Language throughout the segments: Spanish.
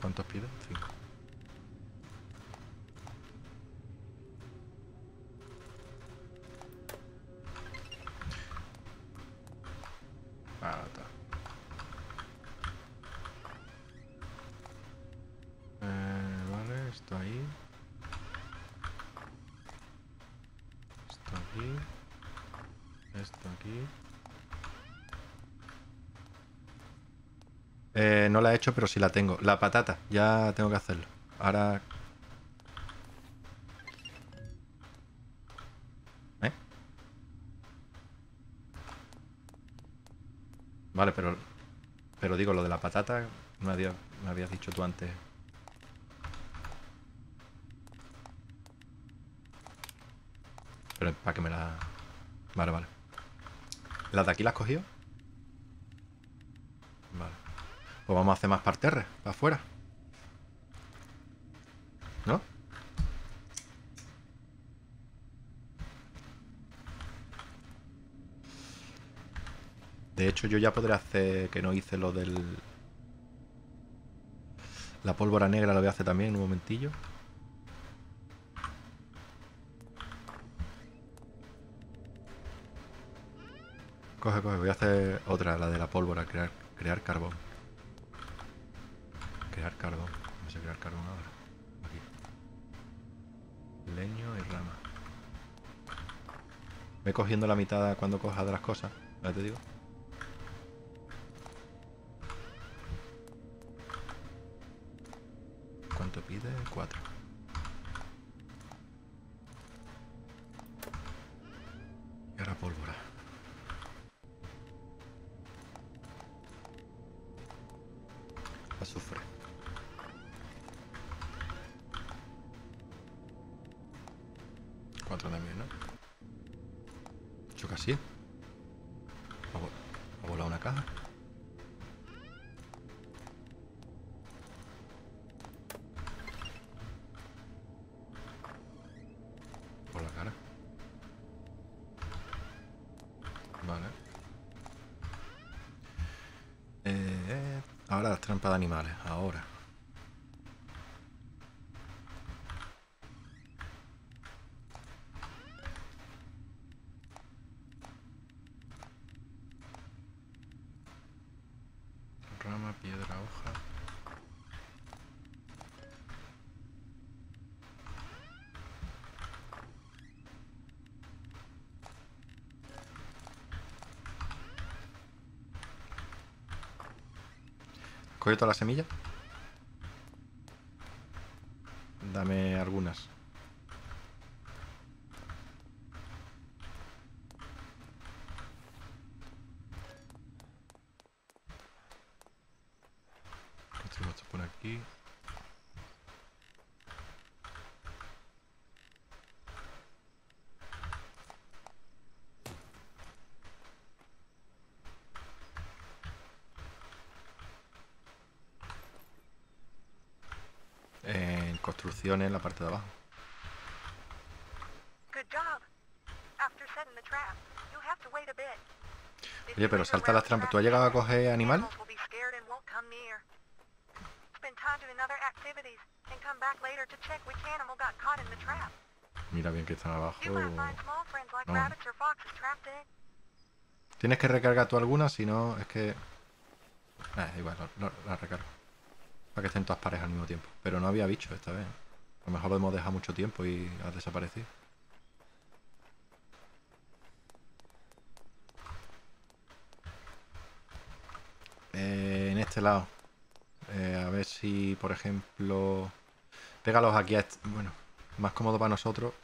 ¿Cuántos? Cinco. Eh, no la he hecho, pero sí la tengo. La patata, ya tengo que hacerlo. Ahora... ¿Eh? Vale, pero... Pero digo, lo de la patata me, había- me habías dicho tú antes. Pero para que me la... Vale, vale. ¿Las de aquí las has cogido? Vale. Pues vamos a hacer más parterres, para afuera. ¿No? De hecho, yo ya podré hacer que no hice lo del... La pólvora negra lo voy a hacer también en un momentillo. Coge, coge, voy a hacer otra, la de la pólvora, crear, crear carbón. Carbón. Vamos a crear carbón ahora. Aquí. Leño y rama. Ve cogiendo la mitad cuando coja de las cosas. Ya te digo. ¿Cuánto pide? Cuatro. Y ahora pólvora. Cuatro también, ¿no? Choca así. Ha volado una caja. Por la cara. Vale. Eh, ahora las trampas de animales. Ahora. Rama, piedra, hoja. ¿Coge todas las semillas? Dame algunas. Construimos esto por aquí. En en la parte de abajo. Oye, pero salta las trampas. ¿Tú has llegado a coger animales? Mira bien que están abajo. No. Tienes que recargar tú algunas, si no, es que. Ah, igual, lo- la recargo. Para que estén todas parejas al mismo tiempo. Pero no había bicho esta vez. A lo mejor lo hemos dejado mucho tiempo y ha desaparecido. Eh, en este lado. Eh, a ver si, por ejemplo. Pégalos aquí a este. Bueno, más cómodo para nosotros.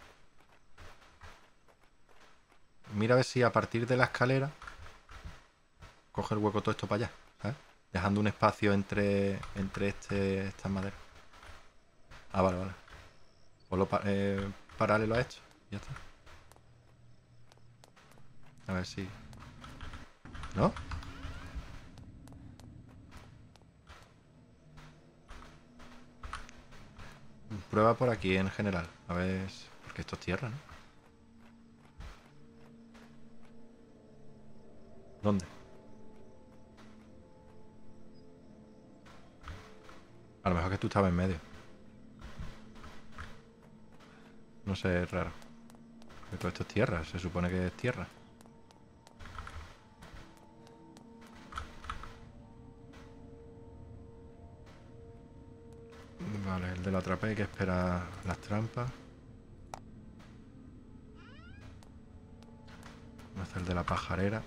Mira a ver si a partir de la escalera coge el hueco todo esto para allá. Dejando un espacio entre, entre este, estas maderas. Ah, vale, vale. Pa- eh, paralelo a esto. Ya está. A ver si... ¿No? Prueba por aquí en general. A ver... Porque esto es tierra, ¿no? ¿Dónde? A lo mejor que tú estabas en medio. No es raro. Que todo esto es tierra, se supone que es tierra. Vale, el de la atrapé que espera las trampas. Hace el de la pajarera.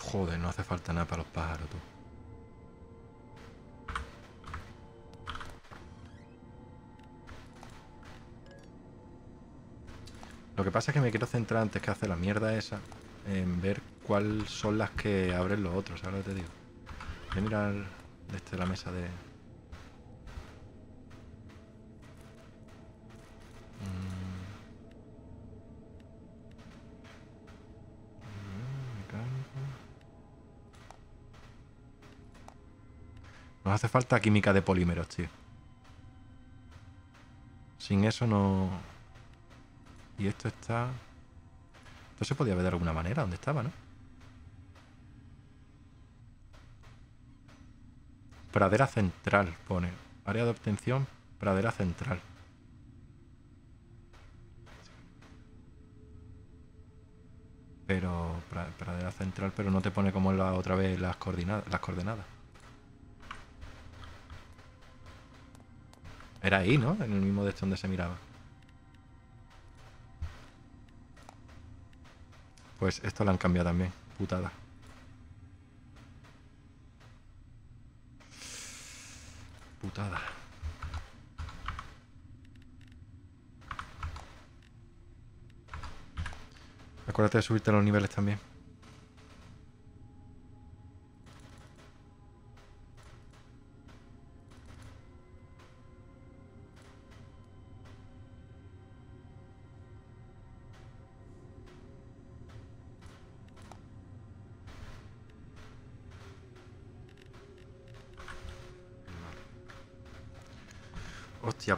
Joder, no hace falta nada para los pájaros, tú. Lo que pasa es que me quiero centrar antes que hacer la mierda esa en ver cuáles son las que abren los otros, ahora te digo. Voy a mirar desde la mesa de... Mm. Nos hace falta química de polímeros, tío. Sin eso no... Y esto está... Esto se podía ver de alguna manera donde estaba, ¿no? Pradera central, pone. Área de obtención, pradera central. Pero, pra- pradera central, pero no te pone como la otra vez las coordinadas. Las coordenadas. Era ahí, ¿no? En el mismo de donde se miraba. Pues esto lo han cambiado también. Putada. Putada. Acuérdate de subirte los niveles también.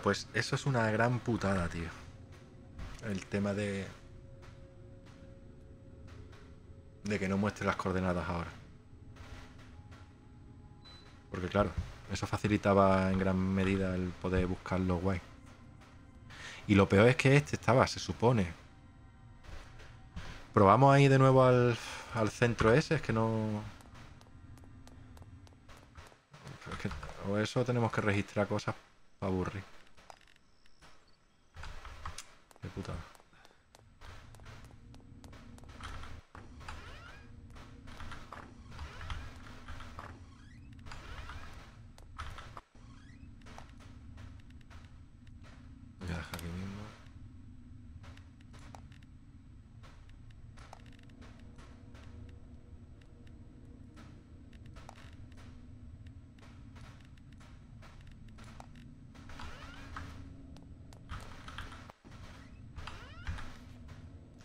Pues eso es una gran putada, tío. El tema de... De que no muestre las coordenadas ahora. Porque claro, eso facilitaba en gran medida el poder buscarlo guay. Y lo peor es que este estaba, se supone. Probamos ahí de nuevo al, al centro ese, es que no... O eso tenemos que registrar cosas para aburrir. Qué putada. Voy a dejar aquí mismo.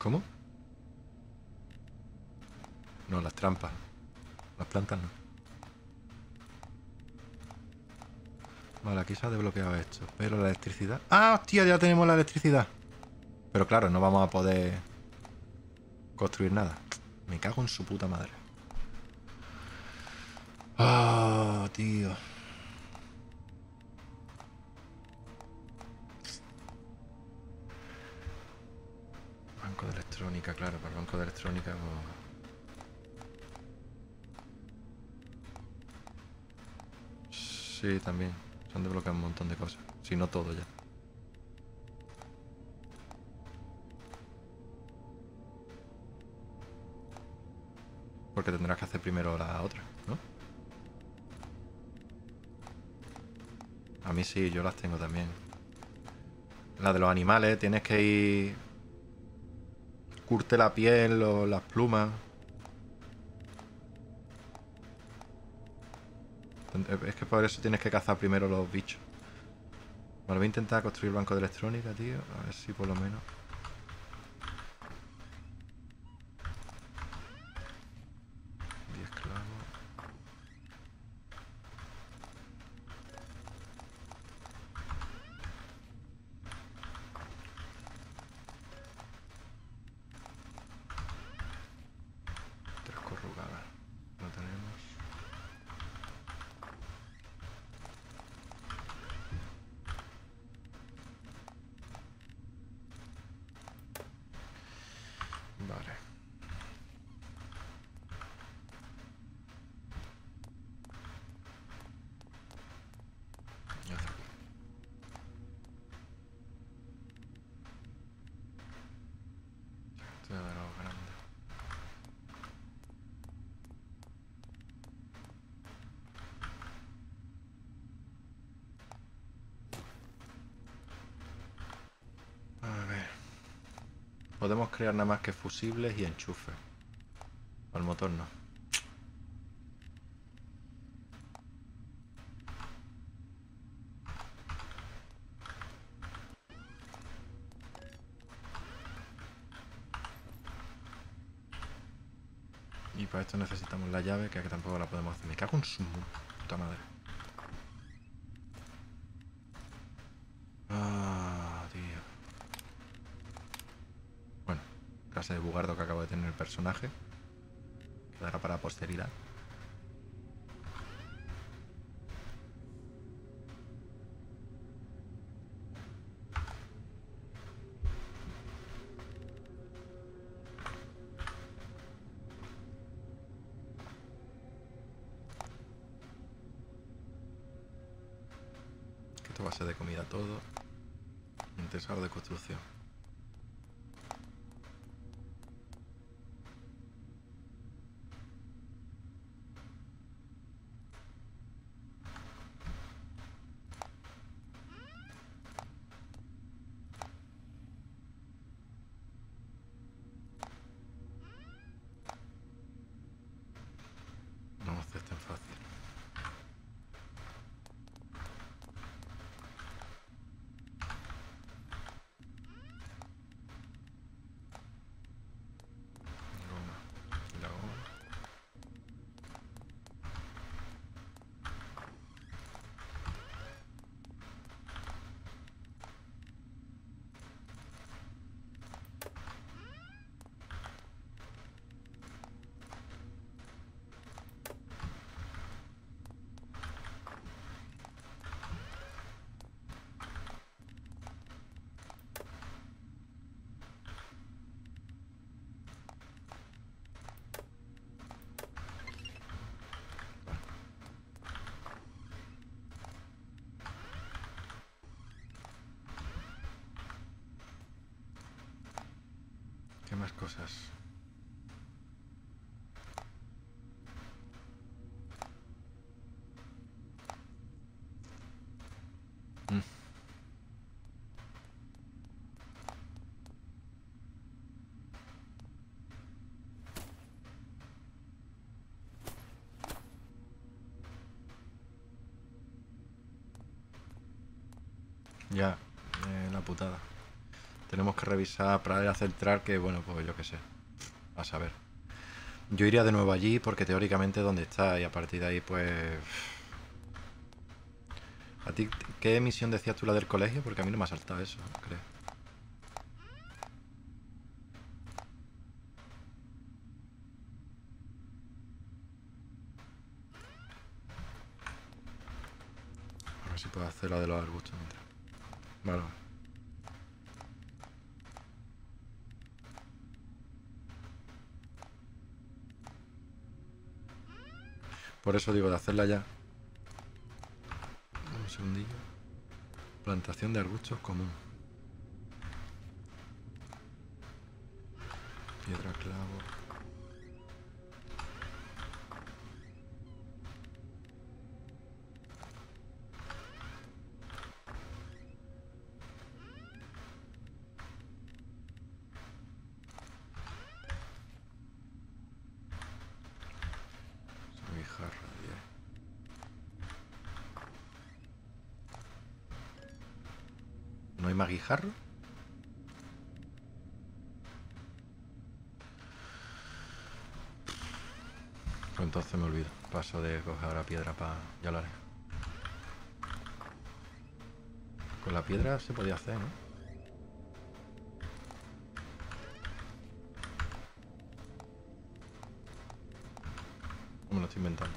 ¿Cómo? No, las trampas. Las plantas no. Vale, aquí se ha desbloqueado esto. Pero la electricidad... ¡Ah, hostia! Ya tenemos la electricidad. Pero claro, no vamos a poder construir nada. Me cago en su puta madre. Ah, tío. Claro, para el banco de electrónica. pues- Sí, también. Se han desbloqueado un montón de cosas. Si no todo ya. Porque tendrás que hacer primero la otra, ¿no? A mí sí, yo las tengo también. La de los animales, tienes que ir. Curte la piel o las plumas. Es que por eso tienes que cazar primero los bichos. Vale, voy a intentar construir banco de electrónica, tío. A ver si por lo menos. Diez clavos. Tres corrugadas. Lo tenemos. Esto de los grandes. A ver. Podemos crear nada más que fusibles y enchufes. Al motor no. Y para esto necesitamos la llave, que aquí tampoco la podemos hacer. Me cago en su puta madre. Ah, tío. Bueno, clase de bugardo que acabo de tener el personaje. Quedará para posteridad. Esto va a ser de comida todo. Un tesoro de construcción. No va a ser tan fácil. Goma. Y la goma. ¿Qué más cosas? Mm. Ya, eh, la putada. Tenemos que revisar pradera central, que bueno, pues yo qué sé. A saber. Yo iría de nuevo allí porque teóricamente es donde está y a partir de ahí pues... ¿A ti qué emisión decías tú la del colegio? Porque a mí no me ha saltado eso, creo. A ver si puedo hacer la de los arbustos. Vale. vale. Por eso digo de hacerla ya. Un segundillo. Plantación de arbustos común. Piedra clavo. ¿No? Pues entonces me olvido. Paso de coger ahora piedra para... Ya lo haré. Con la piedra se podía hacer, ¿no? ¿O me lo estoy inventando?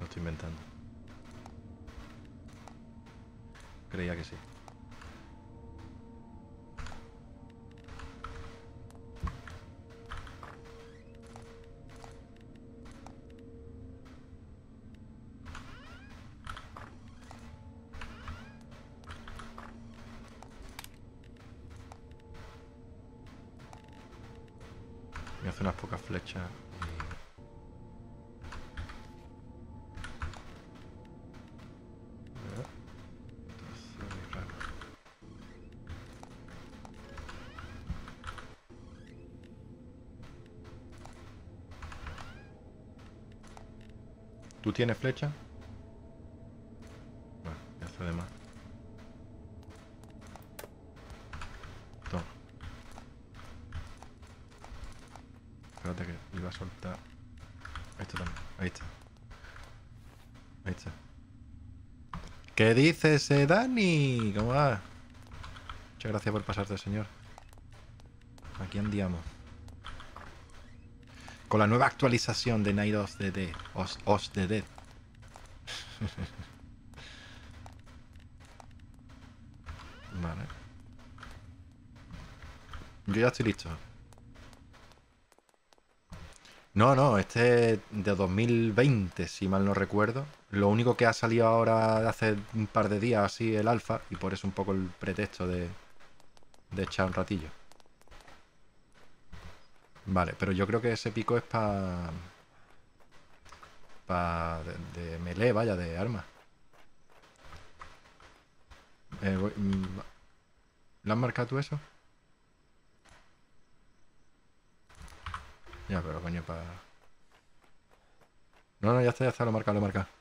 Lo estoy inventando. Creía que sí. ¿Tú tienes flecha? Bueno, ya hace de más. Toma. Espérate que iba a soltar. Esto también. Ahí está. Ahí está. ¿Qué dices, eh, Dani? ¿Cómo va? Muchas gracias por pasarte, señor. Aquí andiamo. Con la nueva actualización de Night of the Dead. Os, Os the Dead. vale. Yo ya estoy listo. No, no, este es de 2020, si mal no recuerdo. Lo único que ha salido ahora de hace un par de días así el alfa, y por eso un poco el pretexto de, de echar un ratillo. Vale, pero yo creo que ese pico es para... Para... De, de melee, vaya, de arma. Eh, voy- mm, ¿Le has marcado tú eso? Ya, pero coño, para... No, no, ya está, ya está, lo he marcado, lo he marcado.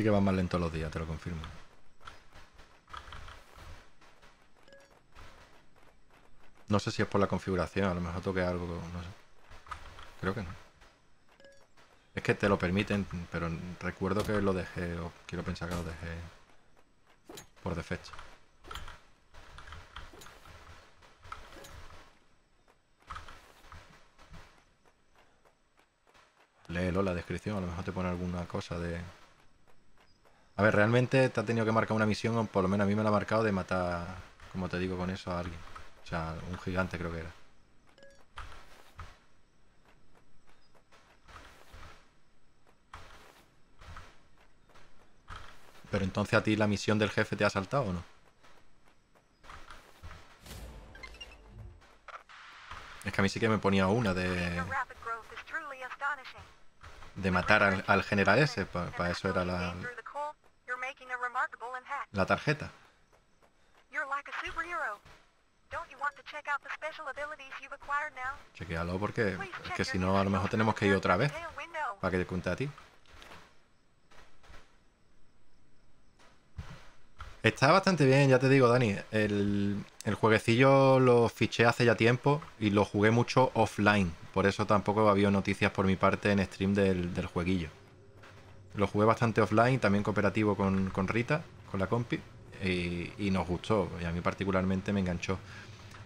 Sí que van más lentos los días, te lo confirmo. No sé si es por la configuración, a lo mejor toque algo, no sé. Creo que no. Es que te lo permiten, pero recuerdo que lo dejé, o quiero pensar que lo dejé por defecto. Léelo la descripción, a lo mejor te pone alguna cosa de... A ver, realmente te ha tenido que marcar una misión, o por lo menos a mí me la ha marcado de matar, como te digo, con eso a alguien. O sea, un gigante creo que era. Pero entonces a ti la misión del jefe te ha saltado o no? Es que a mí sí que me ponía una de, de matar al, al general ese. Para eso era la, la tarjeta. Chequealo porque es que si no a lo mejor tenemos que ir otra vez para que te cuente a ti. Está bastante bien, ya te digo, Dani. El, el jueguecillo lo fiché hace ya tiempo y lo jugué mucho offline. Por eso tampoco había noticias por mi parte en stream del, del jueguillo. Lo jugué bastante offline, también cooperativo con, con Rita, con la compi, y, nos gustó. Y a mí particularmente me enganchó.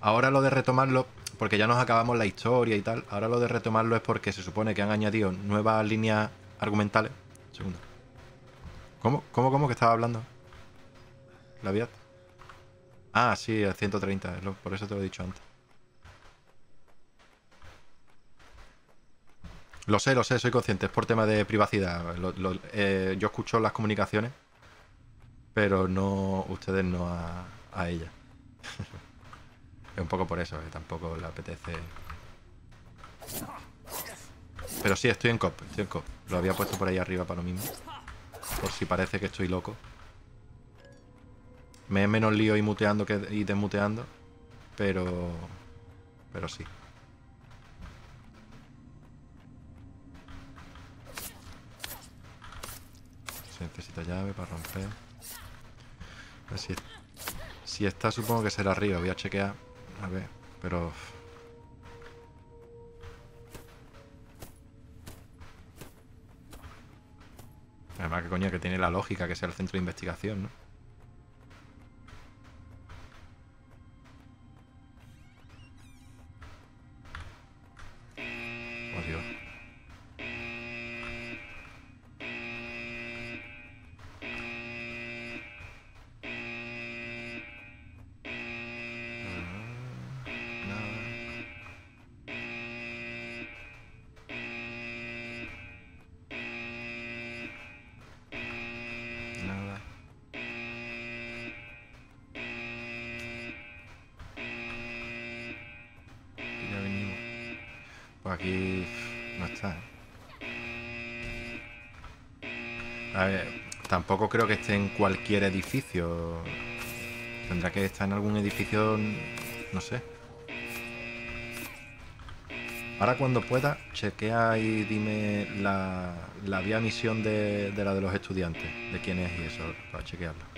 Ahora lo de retomarlo, porque ya nos acabamos la historia y tal, ahora lo de retomarlo es porque se supone que han añadido nuevas líneas argumentales. Un segundo. ¿Cómo? ¿Cómo? ¿Cómo que estaba hablando? ¿La Viat? Ah, sí, el 130, es lo- por eso te lo he dicho antes. Lo sé, lo sé, soy consciente, es por tema de privacidad. Eh, yo escucho las comunicaciones, pero no ustedes no a, a ella. es un poco por eso, que tampoco le apetece. Pero sí, estoy en COP, estoy en COP. Lo había puesto por ahí arriba para lo mismo. Por si parece que estoy loco. Me es menos lío y muteando que y desmuteando. Pero. Pero sí. Necesita llave para romper. A si está, supongo que será arriba. Voy a chequear. A ver, pero. Además, que coño, que tiene la lógica que sea el centro de investigación, ¿no? Aquí no está. ¿eh? A ver, tampoco creo que esté en cualquier edificio. Tendrá que estar en algún edificio, no sé. Ahora cuando pueda, chequea y dime la, la vía misión de, de la de los estudiantes, de quién es y eso, para chequearlo.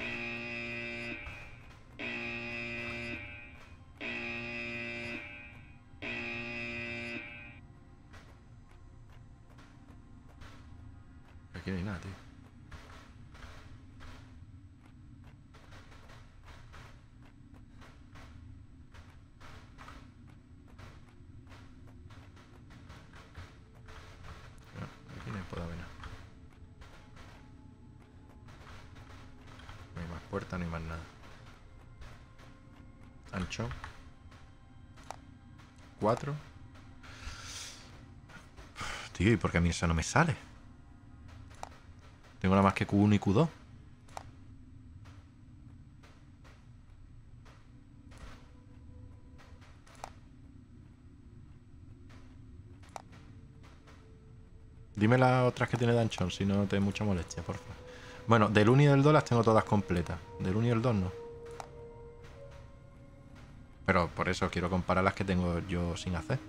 Puertas, no hay más nada. Ancho. Cuatro. Tío, ¿y por qué a mí eso no me sale? Tengo nada más que Q1 y Q2. Dime las otras que tiene Danchon, si no te mucha molestia, por favor. Bueno, del 1 y del 2 las tengo todas completas. Del 1 y del 2 no. Pero por eso quiero comparar las que tengo yo sin hacer.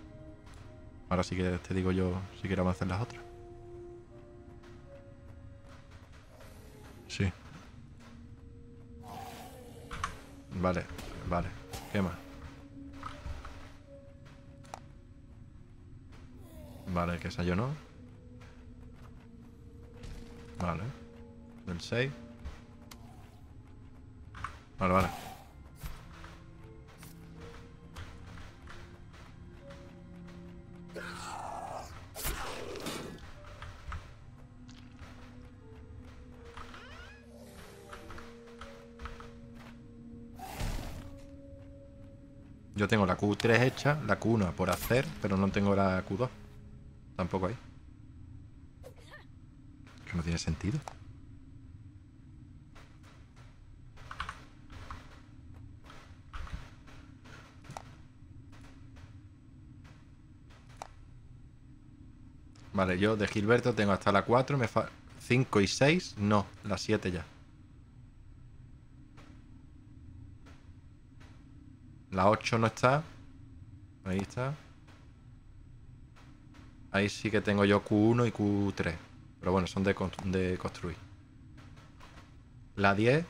Ahora sí que te digo yo si quiero avanzar las otras. Sí. Vale, vale. ¿Qué más? Vale, que esa yo no. Vale. Del 6. Vale, vale. Yo tengo la Q3 hecha, la Q1 por hacer, pero no tengo la Q2. Tampoco hay. Que no tiene sentido. Vale, yo de Gilberto tengo hasta la 4, me fa 5 y 6, no, la 7 ya. La 8 no está. Ahí está. Ahí sí que tengo yo Q1 y Q3. Pero bueno, son de, de construir. La 10.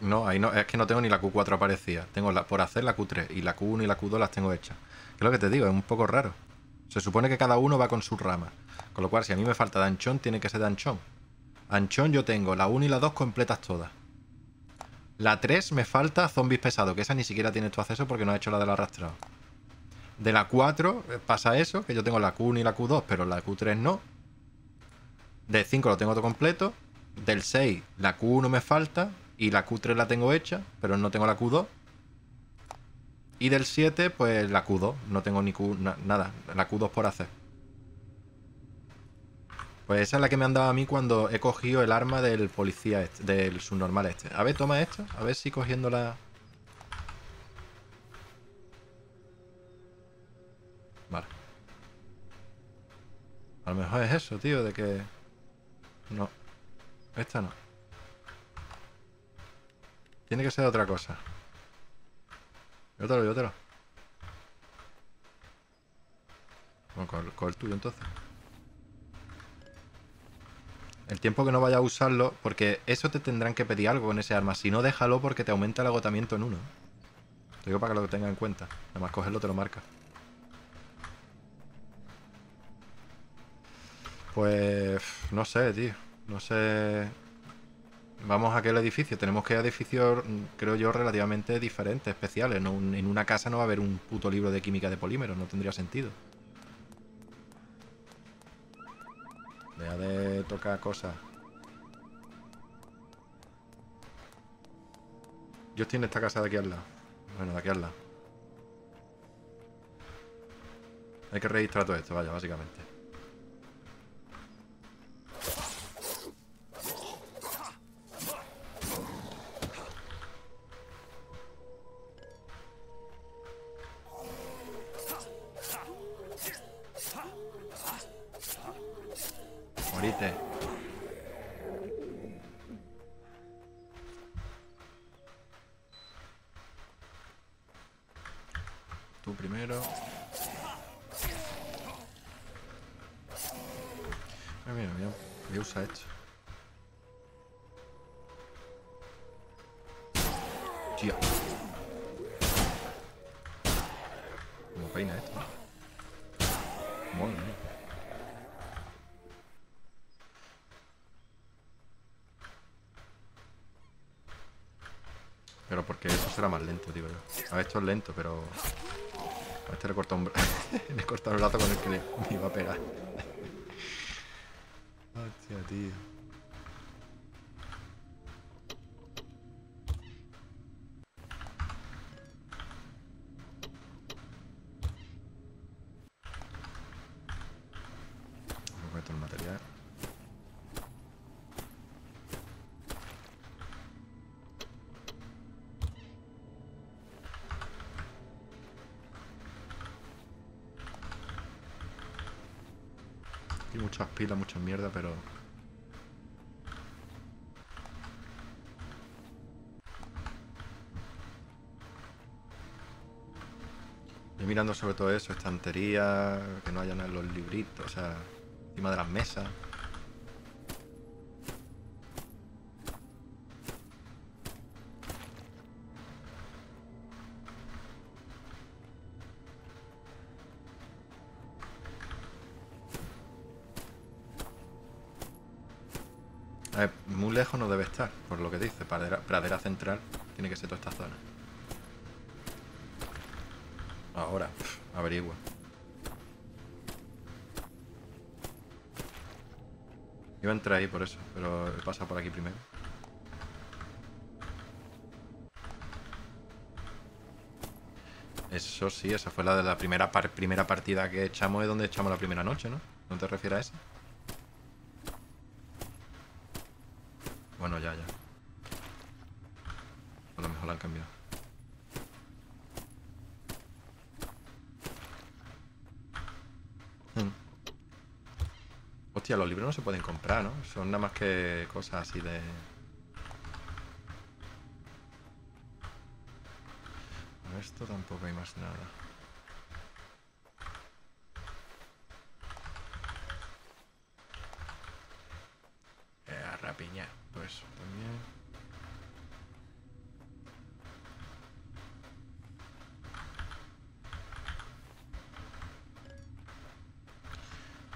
No, ahí no. Es que no tengo ni la Q4 aparecida. Tengo la, por hacer la Q3. Y la Q1 y la Q2 las tengo hechas. Es lo que te digo, es un poco raro. Se supone que cada uno va con su rama. Con lo cual, si a mí me falta de anchón, tiene que ser de anchón. Anchón yo tengo la 1 y la 2 completas todas. La 3 me falta zombies pesados, que esa ni siquiera tiene tu acceso porque no ha hecho la del arrastrado. De la 4 eh, pasa eso, que yo tengo la Q1 y la Q2, pero la Q3 no. Del 5 lo tengo todo completo. Del 6 la Q1 me falta y la Q3 la tengo hecha, pero no tengo la Q2. Y del 7 pues la Q2, no tengo ni Q, na- nada, la Q2 por hacer. Pues esa es la que me han dado a mí cuando he cogido el arma del policía este, del subnormal este. A ver, toma esto, a ver si cogiendo la... Vale. A lo mejor es eso, tío, de que... No. Esta no. Tiene que ser otra cosa. Llévatelo, llévatelo. Bueno, con, con el tuyo entonces. El tiempo que no vaya a usarlo, porque eso te tendrán que pedir algo con ese arma. Si no, déjalo porque te aumenta el agotamiento en uno. Te digo para que lo tengas en cuenta. Además, cogerlo te lo marca. Pues no sé, tío. No sé. Vamos a aquel edificio. Tenemos que ir a edificios, creo yo, relativamente diferentes, especiales. No, en una casa no va a haber un puto libro de química de polímeros. No tendría sentido. Deja de tocar cosas. Yo estoy en esta casa de aquí al lado. Bueno, de aquí al lado. Hay que registrar todo esto, vaya, básicamente. Pero porque eso será más lento, digo yo. A esto es lento, pero... A este le he cortado un brazo. le he cortado el brazo con el que le me iba a pegar. Hostia, tío. Estoy mirando sobre todo eso, estantería, que no haya nada en los libritos, o sea, encima de las mesas. Muy lejos no debe estar, por lo que dice. Pradera central tiene que ser toda esta zona. Ahora, averigua. Iba a entrar ahí por eso, pero he pasado por aquí primero. Eso sí, esa fue la de la primera, primera partida que echamos, es donde echamos la primera noche, ¿no? ¿No te refieres a esa? Bueno, ya, ya. A lo mejor la han cambiado. Hostia, los libros no se pueden comprar, ¿no? Son nada más que cosas así de... Esto tampoco hay más nada. Eh, a rapiñar, pues también.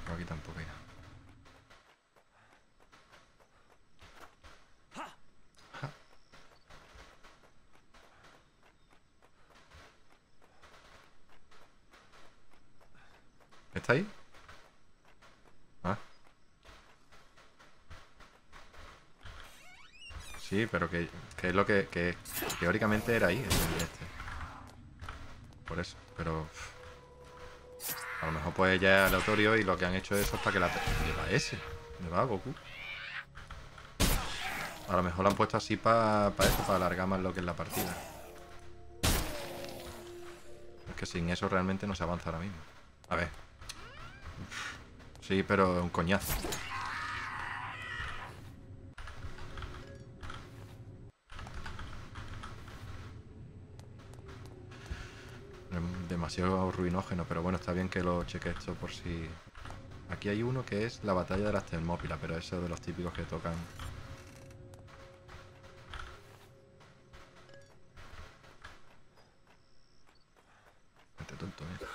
Por aquí tampoco hay nada. Ja. ¿Está ahí? Ah. Sí, pero que, que es lo que, que teóricamente era ahí, este. Por eso, pero... A lo mejor pues ya es aleatorio y lo que han hecho es para que la... Lleva ese. ¿Dónde va Goku? A lo mejor lo han puesto así para eso, para alargar más lo que es la partida. Es que sin eso realmente no se avanza ahora mismo. A ver. Sí, pero un coñazo. Demasiado ruinógeno, pero bueno, está bien que lo cheque esto por si... Aquí hay uno que es la batalla de las Termópilas, pero eso de los típicos que tocan